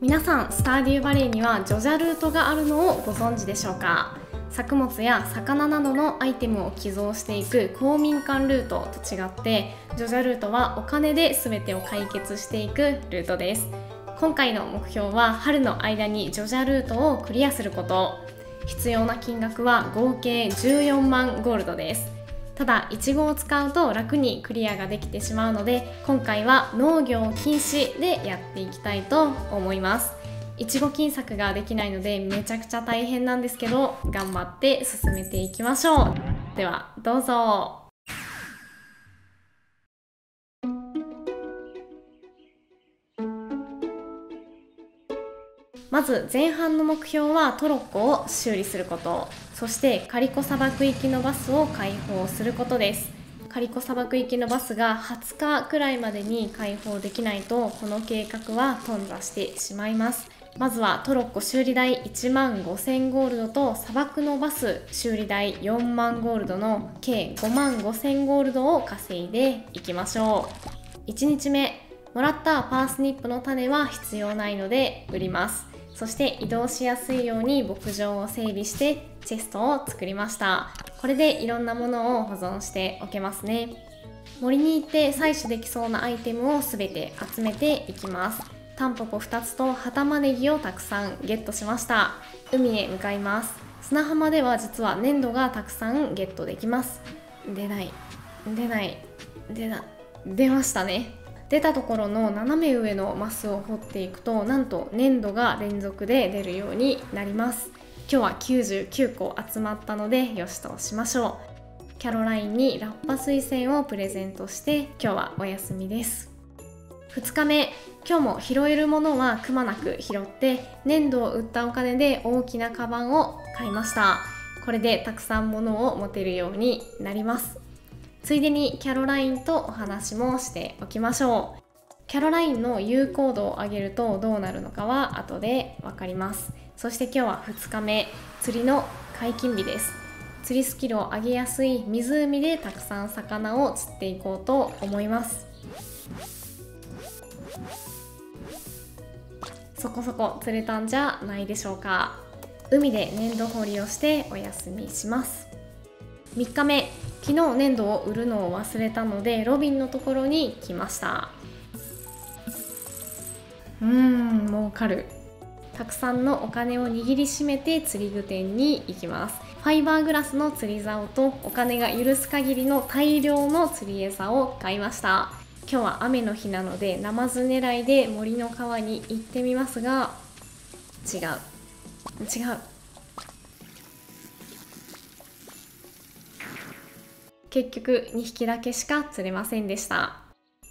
皆さんスターデューバレーにはジョジャルートがあるのをご存知でしょうか？作物や魚などのアイテムを寄贈していく公民館ルートと違ってジョジャルートはお金で全てを解決していくルートです。今回の目標は春の間にジョジャルートをクリアすること。必要な金額は合計14万ゴールドです。ただいちごを使うと楽にクリアができてしまうので今回は農業禁止でやっていきたいと思います。いちご金策ができないのでめちゃくちゃ大変なんですけど頑張って進めていきましょう。ではどうぞ。まず前半の目標はトロッコを修理すること。そしてカリコ砂漠行きのバスを開放することです。カリコ砂漠行きのバスが20日くらいまでに開放できないとこの計画は頓挫してしまいます。まずはトロッコ修理代1万5000ゴールドと砂漠のバス修理代4万ゴールドの計5万5000ゴールドを稼いでいきましょう。1日目もらったパースニップの種は必要ないので売ります。そして移動しやすいように牧場を整備してチェストを作りました。これでいろんなものを保存しておけますね。森に行って採取できそうなアイテムを全て集めていきます。タンポポ2つと葉玉ねぎをたくさんゲットしました。海へ向かいます。砂浜では実は粘土がたくさんゲットできます。出ない。出ない。出な出ましたね。出たところの斜め上のマスを掘っていくとなんと粘土が連続で出るようになります。今日は99個集まったのでよしとしましょう。キャロラインにラッパ水栓をプレゼントして今日はお休みです。2日目今日も拾えるものはくまなく拾って粘土を売ったお金で大きなカバンを買いました。これでたくさん物を持てるようになります。ついでにキャロラインとお話もしておきましょう。キャロラインの有効度を上げるとどうなるのかは後で分かります。そして今日は2日目釣りの解禁日です。釣りスキルを上げやすい湖でたくさん魚を釣っていこうと思います。そこそこ釣れたんじゃないでしょうか。海で粘土掘りをしてお休みします。3日目昨日粘土を売るのを忘れたのでロビンのところに来ました。うーん儲かる。たくさんのお金を握りしめて釣り具店に行きます。ファイバーグラスの釣り竿とお金が許す限りの大量の釣り餌を買いました。今日は雨の日なのでナマズ狙いで森の川に行ってみますが違う。違う。結局2匹だけしか釣れませんでした。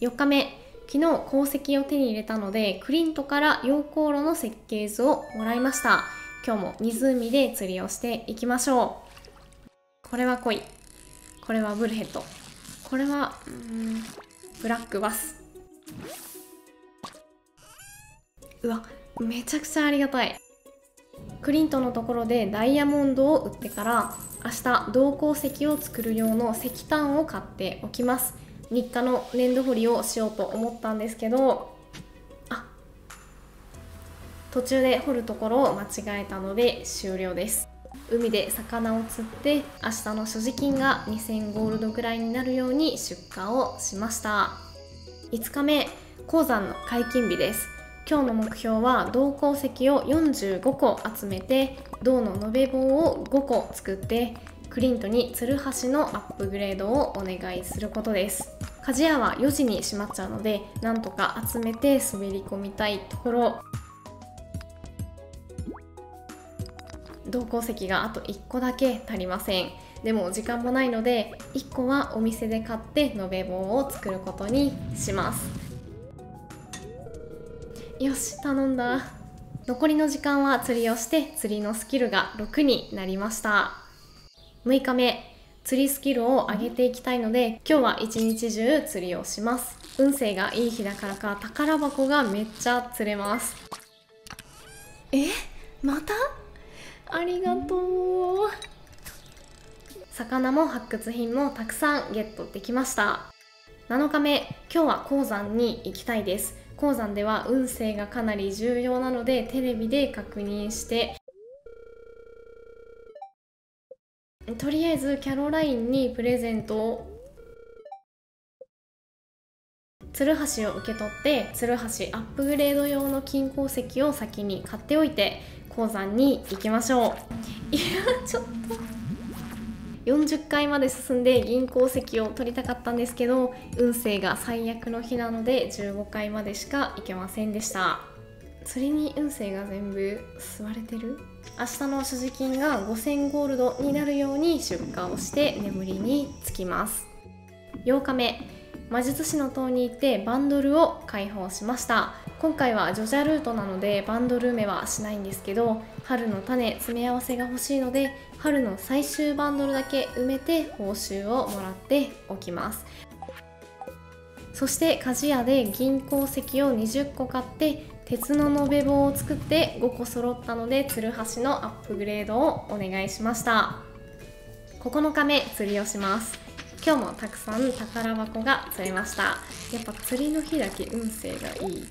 4日目。昨日鉱石を手に入れたのでクリントから溶鉱炉の設計図をもらいました。今日も湖で釣りをしていきましょう。これは濃いこれはブルヘッド。これはうんブラックバス。うわめちゃくちゃありがたい。クリントのところでダイヤモンドを売ってから明日銅鉱石を作る用の石炭を買っておきます。日課の粘土掘りをしようと思ったんですけどあ途中で掘るところを間違えたので終了です。海で魚を釣って明日の所持金が2000ゴールドぐらいになるように出荷をしました。5日目鉱山の解禁日です。今日の目標は銅鉱石を45個集めて銅の延べ棒を5個作ってクリントにツルハシのアップグレードをお願いすることです。鍛冶屋は4時に閉まっちゃうのでなんとか集めて滑り込みたいところ。銅鉱石があと1個だけ足りません。でも時間もないので1個はお店で買って延べ棒を作ることにします。よし頼んだ。残りの時間は釣りをして釣りのスキルが6になりました。6日目釣りスキルを上げていきたいので今日は一日中釣りをします。運勢がいい日だからか宝箱がめっちゃ釣れます。え？また？ありがとう。魚も発掘品もたくさんゲットできました。7日目今日は鉱山に行きたいです。鉱山では運勢がかなり重要なのでテレビで確認してとりあえずキャロラインにプレゼントを。ツルハシを受け取ってツルハシアップグレード用の金鉱石を先に買っておいて鉱山に行きましょう。いやちょっと。40回まで進んで銀鉱石を取りたかったんですけど運勢が最悪の日なので15回までしか行けませんでした。釣りに運勢が全部吸われてる？明日の所持金が5000ゴールドになるように出荷をして眠りにつきます。8日目。魔術師の塔に行ってバンドルを解放しました。今回はジョジャルートなのでバンドル埋めはしないんですけど春の種詰め合わせが欲しいので春の最終バンドルだけ埋めて報酬をもらっておきます。そして鍛冶屋で銀鉱石を20個買って鉄の延べ棒を作って5個揃ったのでツルハシのアップグレードをお願いしました。9日目釣りをします。今日もたくさん宝箱が釣れました。やっぱ釣りの日だけ運勢がいい。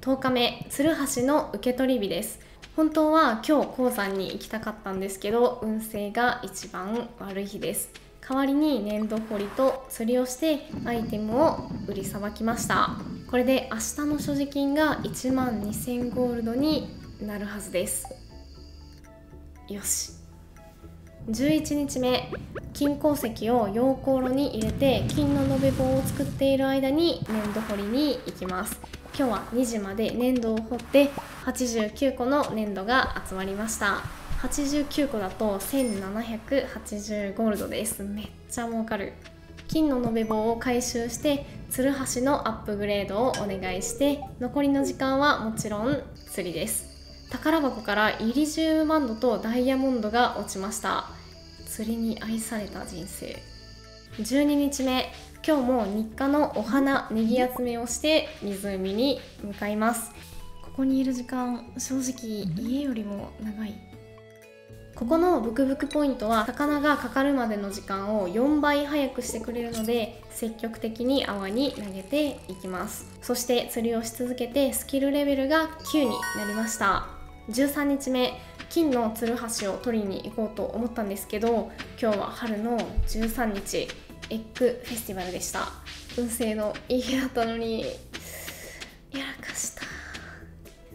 10日目鶴橋の受け取り日です。本当は今日鉱山に行きたかったんですけど運勢が一番悪い日です。代わりに粘土掘りと釣りをしてアイテムを売りさばきました。これで明日の所持金が1万2000ゴールドになるはずです。よし。11日目。金鉱石を溶鉱炉に入れて金の延べ棒を作っている間に粘土掘りに行きます。今日は2時まで粘土を掘って89個の粘土が集まりました。89個だと1780ゴールドですめっちゃ儲かる金の延べ棒を回収してツルハシのアップグレードをお願いして残りの時間はもちろん釣りです。宝箱からイリジウムバンドとダイヤモンドが落ちました。釣りに愛された人生。12日目今日も日課のお花ネギ集めをして湖に向かいます。ここにいる時間正直家よりも長い。ここのブクブクポイントは魚がかかるまでの時間を4倍早くしてくれるので積極的に泡に投げていきます。そして釣りをし続けてスキルレベルが9になりました。13日目金のつるはしを取りに行こうと思ったんですけど今日は春の13日エッグフェスティバルでした。運勢のいい日だったのに。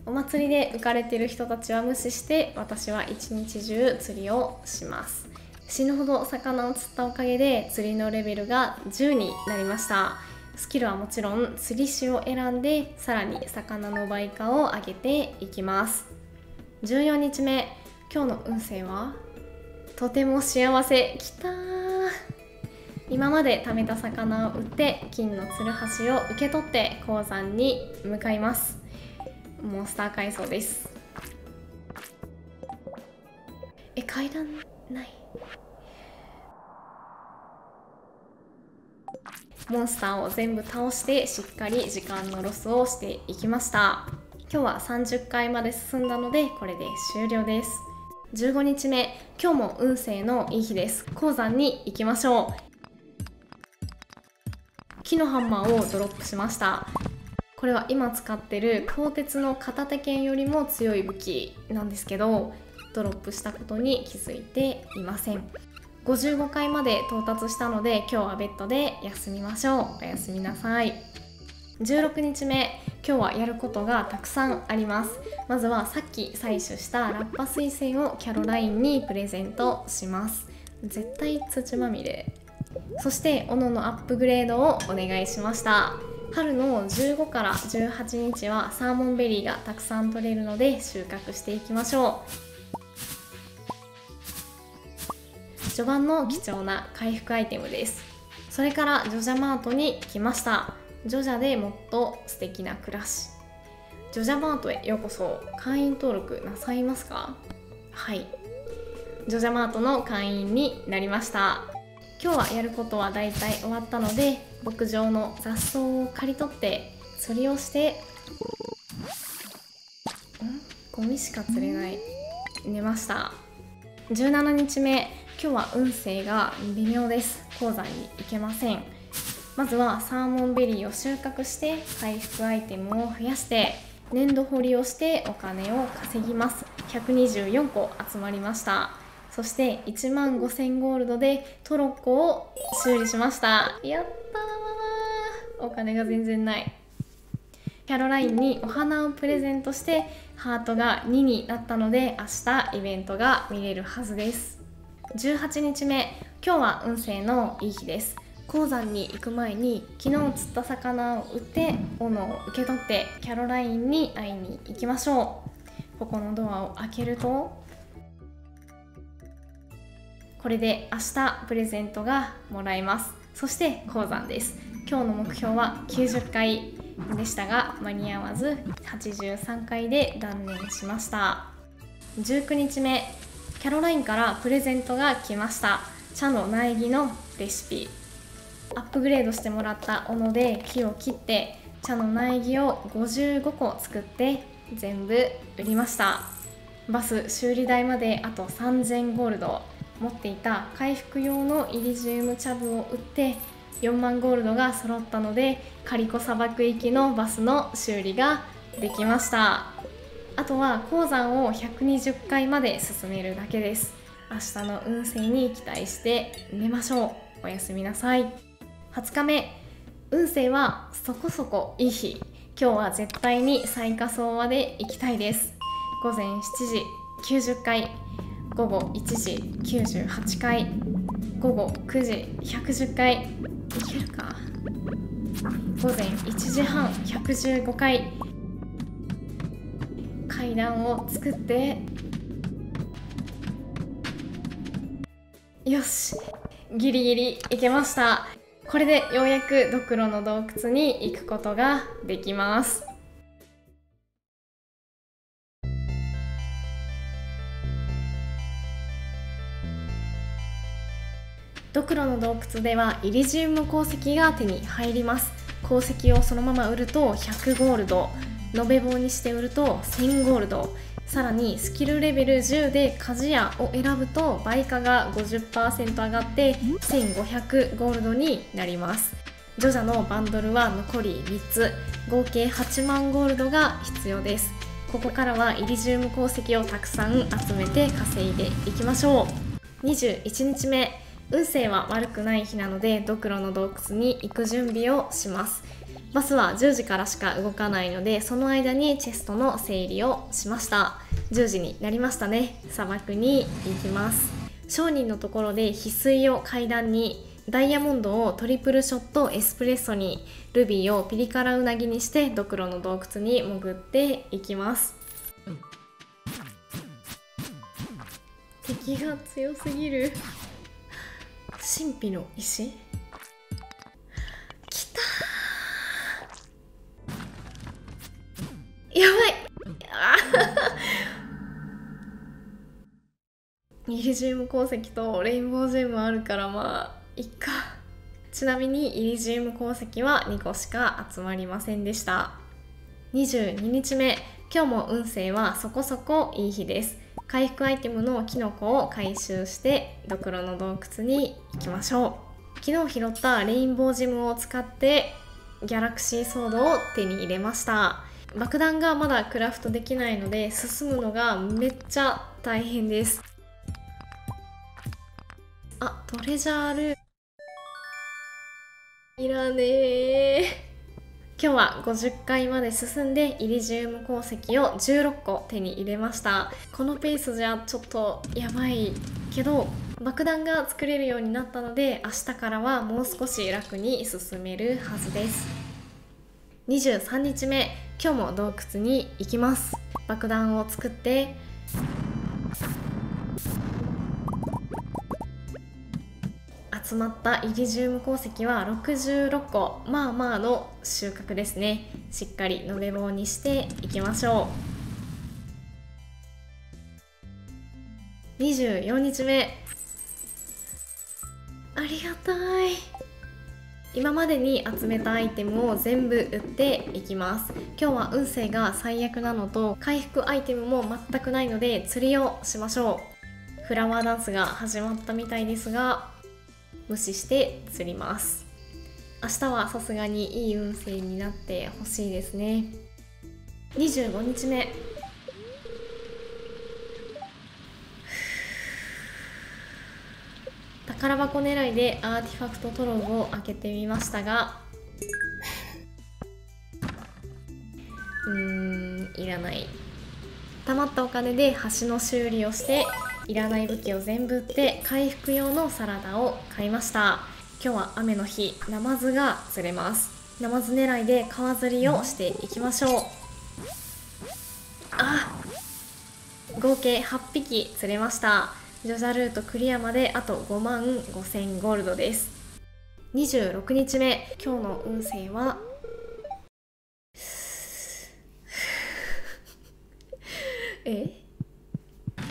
お祭りで浮かれてる人たちは無視して私は一日中釣りをします。死ぬほど魚を釣ったおかげで釣りのレベルが10になりました。スキルはもちろん釣り師を選んでさらに魚の倍価を上げていきます。14日目。今日の運勢はとても幸せ。きた今まで貯めた魚を売って金のつるはしを受け取って鉱山に向かいます。モンスター階層です。え階段ない。モンスターを全部倒してしっかり時間のロスをしていきました。今日は30回まで進んだのでこれで終了です。15日目。今日も運勢のいい日です。鉱山に行きましょう。木のハンマーをドロップしました。これは今使ってる鋼鉄の片手剣よりも強い武器なんですけどドロップしたことに気づいていません。55回まで到達したので今日はベッドで休みましょう。おやすみなさい。16日目今日はやることがたくさんあります。まずはさっき採取したラッパ水仙をキャロラインにプレゼントします。絶対土まみれそして斧のアップグレードをお願いしました。春の15から18日はサーモンベリーがたくさん取れるので収穫していきましょう。序盤の貴重な回復アイテムです。それからジョジャマートに来ました。ジョジャでもっと素敵な暮らし。ジョジャマートへようこそ。会員登録なさいますか？はい。ジョジャマートの会員になりました。今日はやることはだいたい終わったので牧場の雑草を刈り取って釣りをしてん？ゴミしか釣れない。寝ました。17日目今日は運勢が微妙です。鉱山に行けません。まずはサーモンベリーを収穫して回復アイテムを増やして粘土掘りをしてお金を稼ぎます。124個集まりました。そして1万5000ゴールドでトロッコを修理しました。やったー。お金が全然ない。キャロラインにお花をプレゼントしてハートが2になったので明日イベントが見れるはずです。18日目今日は運勢のいい日です。鉱山に行く前に昨日釣った魚を売って斧を受け取ってキャロラインに会いに行きましょう。ここのドアを開けるとこれで明日プレゼントがもらえます。そして鉱山です。今日の目標は90回でしたが間に合わず83回で断念しました。19日目キャロラインからプレゼントが来ました。茶の苗木のレシピ。アップグレードしてもらった斧で木を切って茶の苗木を55個作って全部売りました。バス修理代まであと3000ゴールド。持っていた回復用のイリジウム茶部を売って4万ゴールドが揃ったのでカリコ砂漠行きのバスの修理ができました。あとは鉱山を120回まで進めるだけです。明日の運勢に期待して寝ましょう。おやすみなさい。20日目。運勢はそこそこいい日。今日は絶対に最下層まで行きたいです。午前7時90回。午後1時98回午後9時110回いけるか。午前1時半115回階段を作って。よしギリギリいけました。これでようやくドクロの洞窟に行くことができます。ドクロの洞窟ではイリジウム鉱石が手に入ります。鉱石をそのまま売ると100ゴールド。延べ棒にして売ると1000ゴールド。さらにスキルレベル10で鍛冶屋を選ぶと倍価が50%上がって1500ゴールドになります。ジョジャのバンドルは残り3つ。合計8万ゴールドが必要です。ここからはイリジウム鉱石をたくさん集めて稼いでいきましょう。21日目。運勢は悪くない日なのでドクロの洞窟に行く準備をします。バスは10時からしか動かないのでその間にチェストの整理をしました。10時になりましたね。砂漠に行きます。商人のところで翡翠を階段にダイヤモンドをトリプルショットエスプレッソにルビーをピリ辛うなぎにしてドクロの洞窟に潜っていきます、敵が強すぎる。神秘の石？きたやばい。イリジウム鉱石とレインボージェムあるからまあいっか。ちなみにイリジウム鉱石は2個しか集まりませんでした。22日目。今日も運勢はそこそこいい日です。回復アイテムのキノコを回収してドクロの洞窟に行きましょう。昨日拾ったレインボージムを使ってギャラクシーソードを手に入れました。爆弾がまだクラフトできないので進むのがめっちゃ大変です。あトレジャールいらねー。今日は50回まで進んでイリジウム鉱石を16個手に入れました。このペースじゃちょっとやばいけど爆弾が作れるようになったので明日からはもう少し楽に進めるはずです。23日目今日も洞窟に行きます。爆弾を作って集まったイリジウム鉱石は66個まあまあの収穫ですね。しっかり延べ棒にしていきましょう。24日目。ありがたい。今までに集めたアイテムを全部売っていきます。今日は運勢が最悪なのと回復アイテムも全くないので釣りをしましょう。フラワーダンスが始まったみたいですが無視して釣ります。明日はさすがにいい運勢になってほしいですね。25日目。宝箱狙いでアーティファクトトログを開けてみましたが。うーんいらない。貯まったお金で橋の修理をしていらない武器を全部売って回復用のサラダを買いました。今日は雨の日ナマズが釣れます。ナマズ狙いで川釣りをしていきましょう。あ合計8匹釣れました。ジョジャルートクリアまであと5万5000ゴールドです。26日目今日の運勢は？え？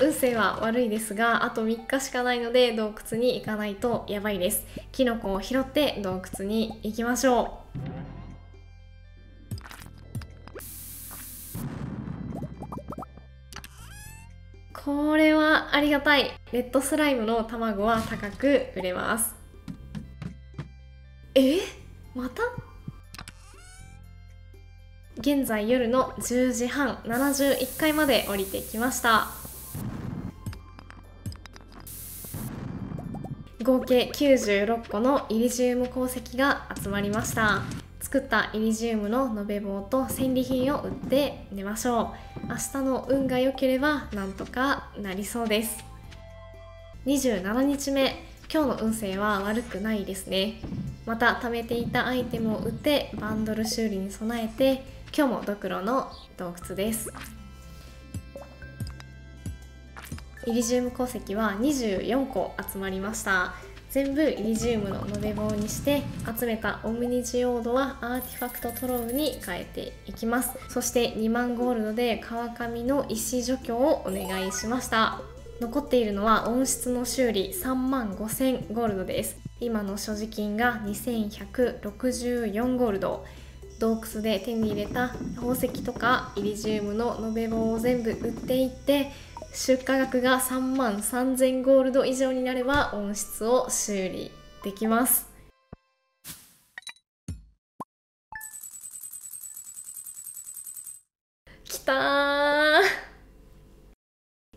運勢は悪いですがあと3日しかないので洞窟に行かないとやばいです。キノコを拾って洞窟に行きましょう。これはありがたい。レッドスライムの卵は高く売れます。え？また？現在夜の10時半71階まで降りてきました。合計96個のイリジウム鉱石が集まりました。作ったイリジウムの延べ棒と戦利品を売って寝ましょう。明日の運が良ければなんとかなりそうです。27日目。今日の運勢は悪くないですね。また貯めていたアイテムを売ってバンドル修理に備えて今日もドクロの洞窟です。イリジウム鉱石は24個集まりました。全部イリジウムの延べ棒にして集めたオムニジオードはアーティファクトトロウに変えていきます。そして2万ゴールドで川上の石除去をお願いしました。残っているのは温室の修理3万5000ゴールドです。今の所持金が2164ゴールド。洞窟で手に入れた宝石とかイリジウムの延べ棒を全部売っていって出荷額が3万3000ゴールド以上になれば温室を修理できます。きたー。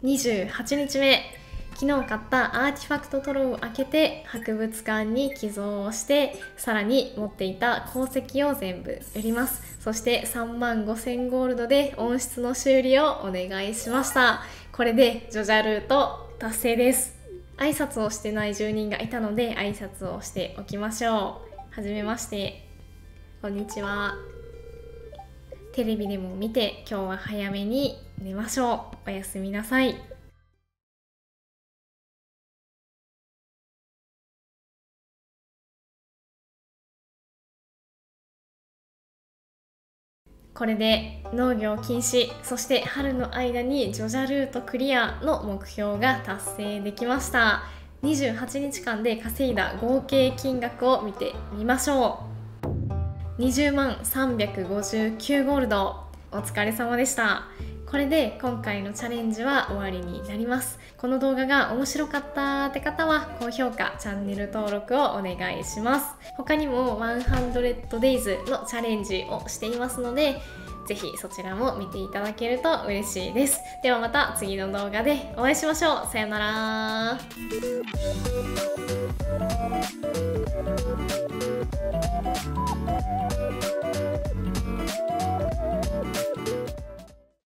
28日目。昨日買ったアーティファクトトロを開けて博物館に寄贈をしてさらに持っていた鉱石を全部売ります。そして3万5000ゴールドで温室の修理をお願いしました。これでジョジャルート達成です。挨拶をしてない住人がいたので挨拶をしておきましょう。はじめまして。こんにちは。テレビでも見て今日は早めに寝ましょう。おやすみなさい。これで農業禁止そして春の間にジョジャルートクリアの目標が達成できました。28日間で稼いだ合計金額を見てみましょう。20万359ゴールド。お疲れ様でした。これで今回のチャレンジは終わりになります。この動画が面白かったって方は高評価チャンネル登録をお願いします。他にも 100days のチャレンジをしていますのでぜひそちらも見ていただけると嬉しいです。ではまた次の動画でお会いしましょう。さよなら。